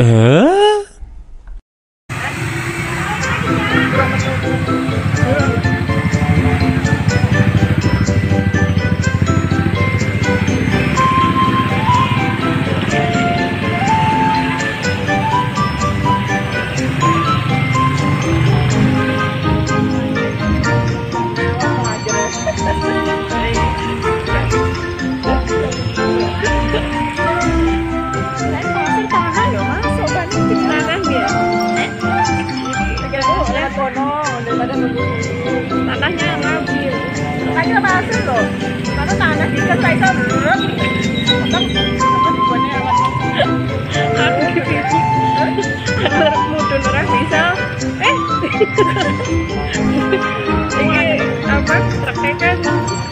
Eh? Tanahnya ngambil Makanya masuk loh. Karena tanah tiga saya apa dibuatnya apa? aku gitu ada mudun orang bisa eh ini apa truknya kan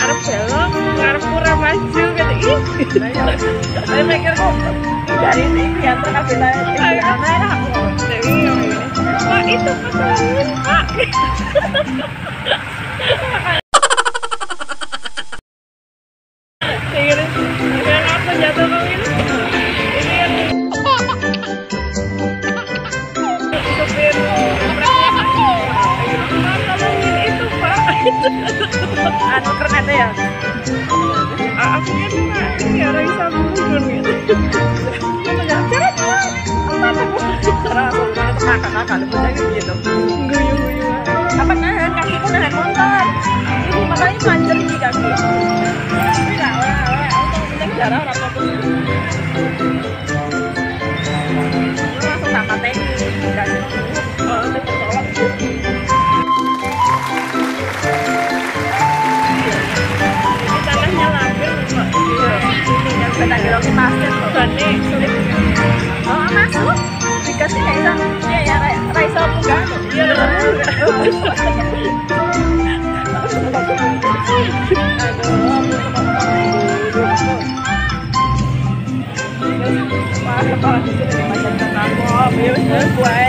arep belok ngarep kurang maju kata ih Saya mikir kok dari ini yang terkabin saya itu pak Anu keren ya. aku kan ini orang bisa mundur gitu pak. Apa tuh kakak kakak lu darah orang tua langsung tak untuk tolong. ini tanahnya labil pak Ini yang beda kilo kita pasir sulit có anh chị mà tình tình mà của biết thế của em.